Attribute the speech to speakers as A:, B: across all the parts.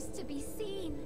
A: limbs to be seen.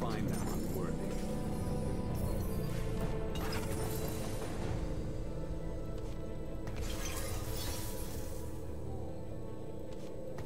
B: Find them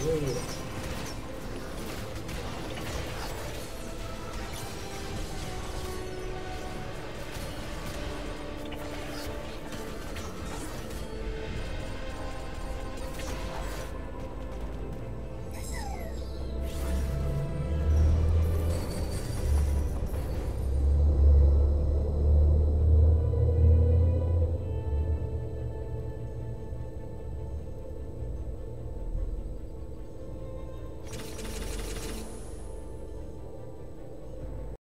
B: うん